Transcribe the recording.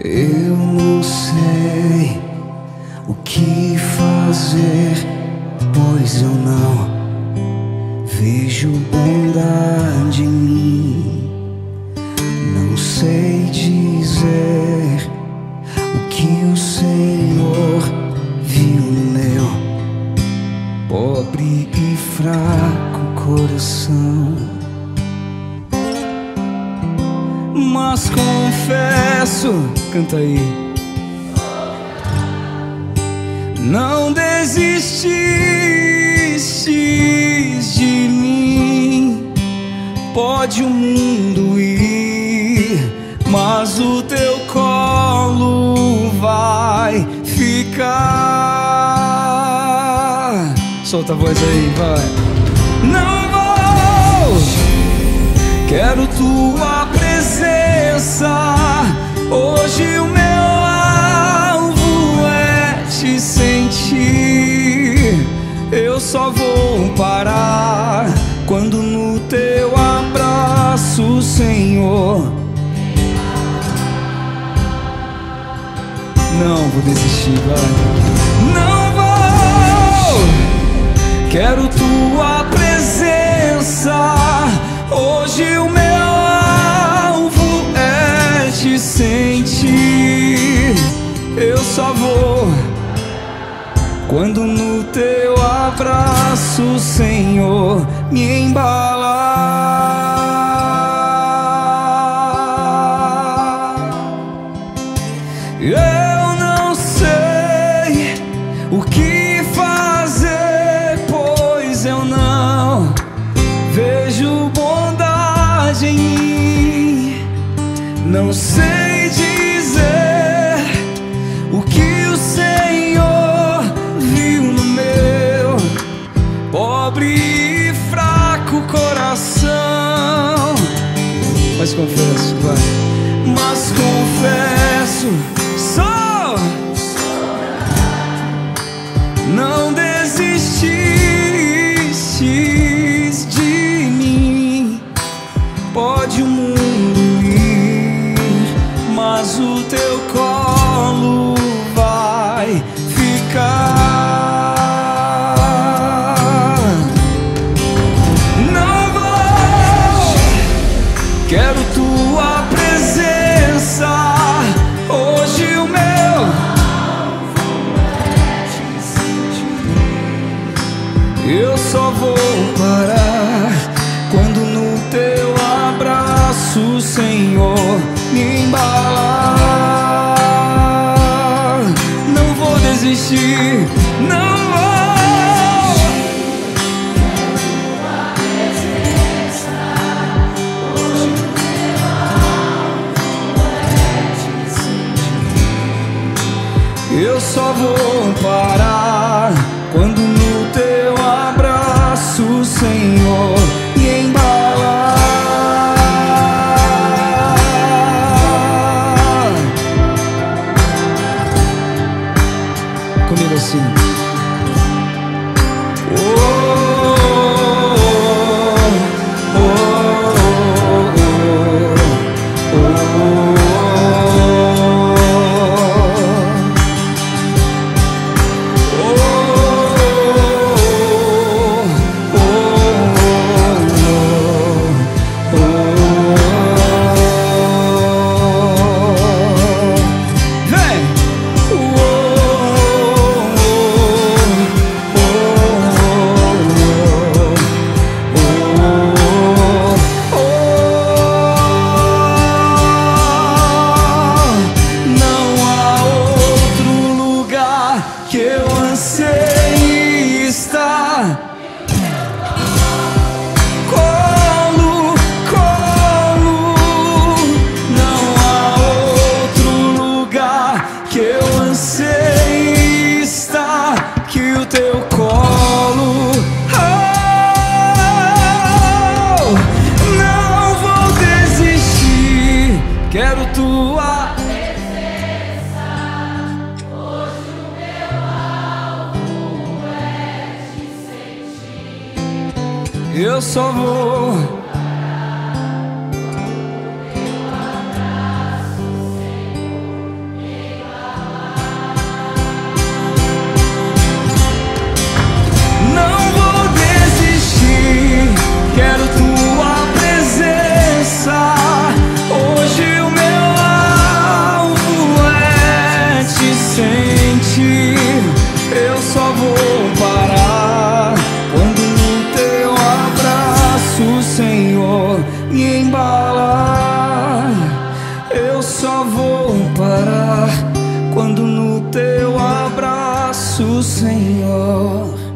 Eu não sei o que fazer, pois eu não vejo bondade em mim. Não sei dizer o que o Senhor viu no meu pobre e fraco coração. Mas confesso, canta aí. Não desististes de mim. Pode o mundo ir, mas o teu colo vai ficar. Solta a voz aí, vai. Não vou, quero tua Hoje o meu alvo é te sentir. Eu só vou parar quando no teu abraço, Senhor. Não vou desistir, vai. Não vou. Quero tua presença. Hoje o meu sentir. Eu só vou quando no teu abraço, Senhor, me embalar. Eu não sei o que fazer, pois eu não vejo bondade em mim. Não sei Mas confesso, vai. Mas confesso, só não desististes de mim. Pode o mundo ir, mas o teu colo quero tua presença. Só vou parar quando que eu anseie estar. Colo, colo, não há outro lugar que eu anseie estar que o teu colo. Oh, não vou desistir, quero tua eu só vou. Não vou desistir, quero tua presença. Hoje o meu alvo é te sentir. Eu só vou. Parar quando no teu abraço, Senhor.